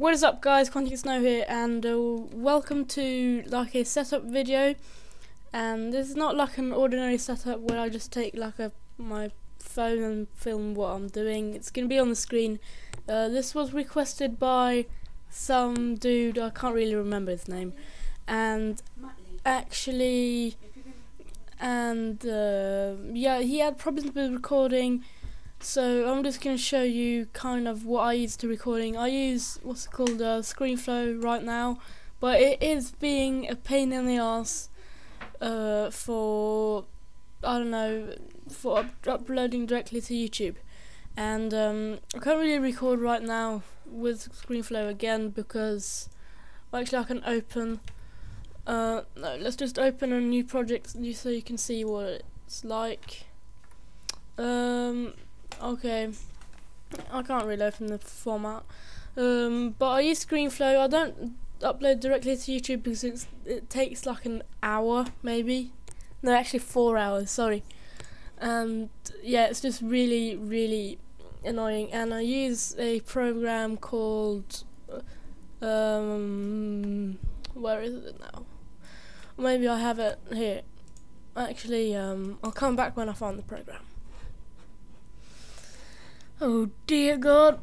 What is up guys, Quantic Snow here and uh, welcome to like a setup video and this is not like an ordinary setup where I just take like a my phone and film what I'm doing. It's going to be on the screen. Uh, this was requested by some dude, I can't really remember his name and actually and uh, yeah he had problems with recording so I'm just going to show you kind of what I use to recording. I use what's called uh, ScreenFlow right now, but it is being a pain in the ass uh, for I don't know for up uploading directly to YouTube, and um, I can't really record right now with ScreenFlow again because well, actually I can open. Uh, no, let's just open a new project so you can see what it's like. Um, Okay. I can't really open the format. Um, but I use ScreenFlow. I don't upload directly to YouTube because it takes like an hour, maybe. No, actually four hours. Sorry. And yeah, it's just really, really annoying. And I use a program called. Um, where is it now? Maybe I have it here. Actually, um, I'll come back when I find the program. Oh dear God.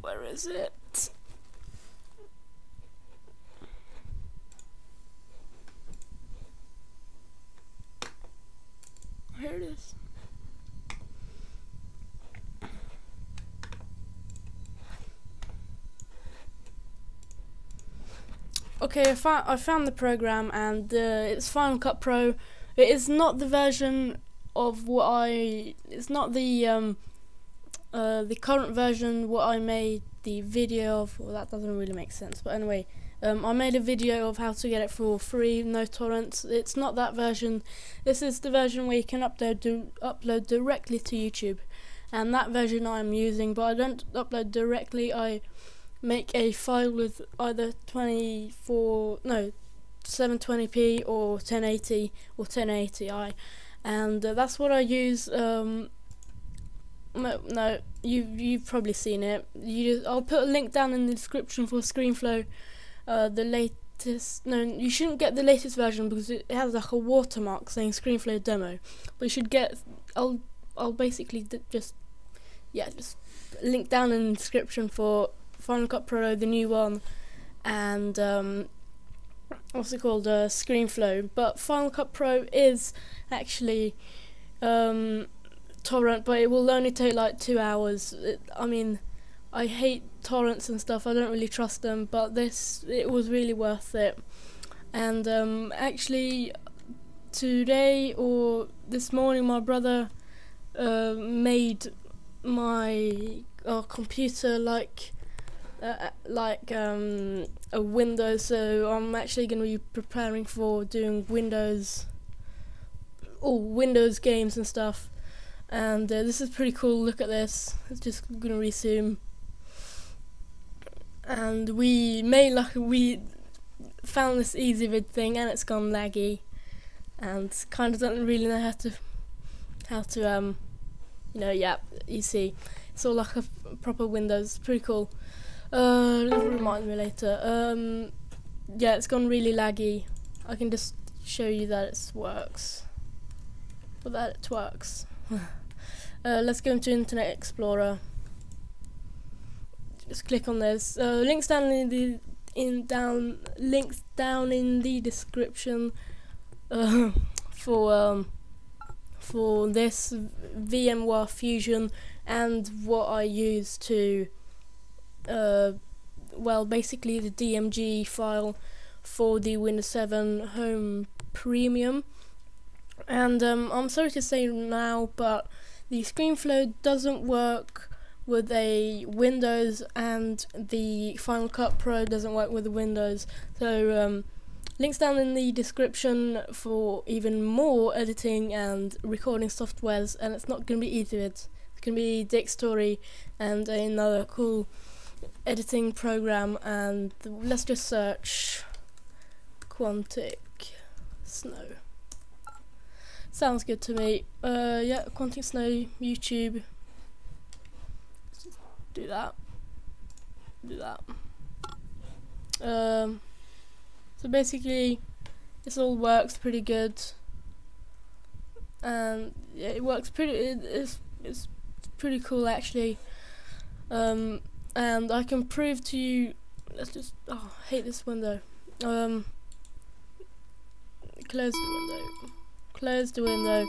Where is it? Here it is. Okay, I found I found the program and uh, it's Final Cut Pro. It is not the version of what I. It's not the um, uh, the current version what I made the video of. Well, that doesn't really make sense. But anyway, um, I made a video of how to get it for free, no torrents. It's not that version. This is the version where you can upload do, upload directly to YouTube, and that version I'm using. But I don't upload directly. I make a file with either 24 no 720p or 1080 or 1080i and uh, that's what I use um, no, you you've probably seen it. You I'll put a link down in the description for ScreenFlow uh, the latest no you shouldn't get the latest version because it has like a watermark saying ScreenFlow demo. But you should get I'll I'll basically just yeah just link down in the description for Final Cut Pro, the new one, and um, what's it called, uh, ScreenFlow. But Final Cut Pro is actually um, torrent, but it will only take like two hours. It, I mean, I hate torrents and stuff. I don't really trust them, but this it was really worth it. And um, actually, today or this morning, my brother uh, made my uh, computer like uh, like um, a Windows. So I'm actually going to be preparing for doing Windows, all Windows games and stuff. And uh, this is pretty cool. Look at this. It's just going to resume. And we made like we found this Ezvid thing, and it's gone laggy, and kind of don't really know how to how to um you know yeah you see it's all like a proper Windows. Pretty cool. Uh, remind me later. Um, yeah, it's gone really laggy. I can just show you that it works. But that it works. uh, let's go into Internet Explorer. Just click on this. Uh, links down in the in down links down in the description uh, for um, for this VMware Fusion and what I use to uh, well, basically the DMG file for the Windows 7 Home Premium. And um, I'm sorry to say now, but the ScreenFlow doesn't work with a Windows, and the Final Cut Pro doesn't work with the Windows. So um, links down in the description for even more editing and recording softwares, and it's not going to be easy. It's going to be Dxtory and another cool editing program and let's just search Quantic Snow. Sounds good to me. Uh, yeah, Quantic Snow, YouTube. Do that. Do that. Um, so basically, this all works pretty good. And yeah, it works pretty. It, it's it's pretty cool actually. Um, and I can prove to you. Let's just. Oh, I hate this window. Um, close the window. Close the window.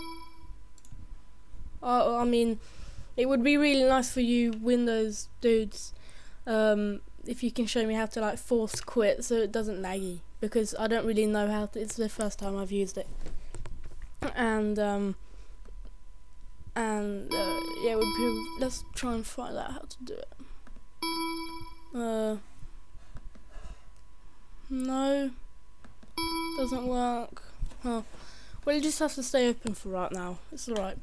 Oh, I mean, it would be really nice for you Windows dudes um, if you can show me how to like force quit so it doesn't laggy because I don't really know how to. It's the first time I've used it, and um, and uh, yeah, would be, let's try and find out how to do it. Uh, no, doesn't work. Huh. Well, you just have to stay open for right now. It's alright.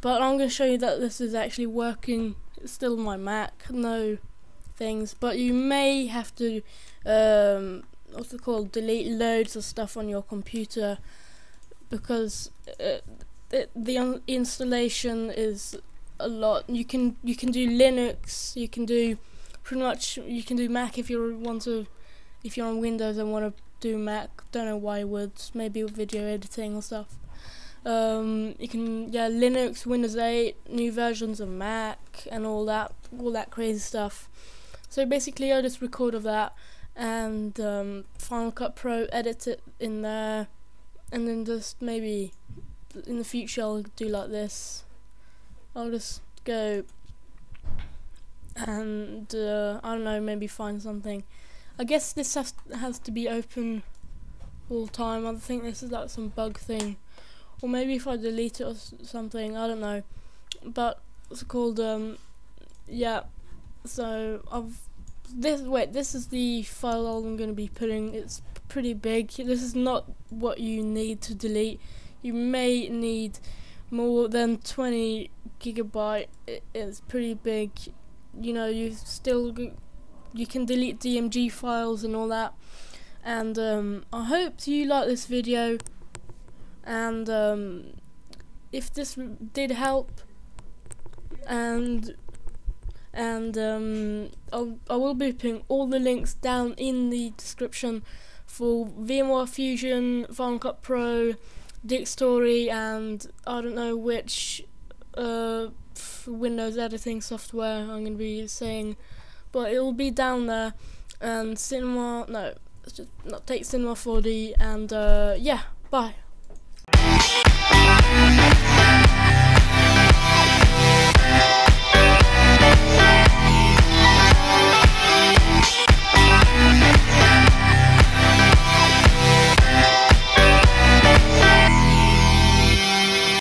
But I'm going to show you that this is actually working. It's still my Mac. No things. But you may have to, um, what's it called, delete loads of stuff on your computer because uh, it, the installation is a lot. You can you can do Linux. You can do pretty much. You can do Mac if you want to. If you're on Windows and want to do Mac. Don't know why I would. Maybe video editing or stuff. Um, you can yeah Linux, Windows 8, new versions of Mac, and all that, all that crazy stuff. So basically, I just record of that and um, Final Cut Pro, edit it in there, and then just maybe in the future I'll do like this. I'll just go and uh, I don't know, maybe find something. I guess this has has to be open all the time. I think this is like some bug thing, or maybe if I delete it or something. I don't know, but it's called um, yeah. So I've this wait. This is the file I'm going to be putting. It's pretty big. This is not what you need to delete. You may need more than 20 gigabyte. it's pretty big. You know, you still you can delete DMG files and all that. And um, I hope you like this video. And um, if this did help, and and um, I'll, I will be putting all the links down in the description for VMware Fusion, Final Cut Pro, Dxtory, and I don't know which uh, Windows editing software I'm going to be saying but it will be down there. And cinema, no, just not take cinema 4D. And uh, yeah, bye.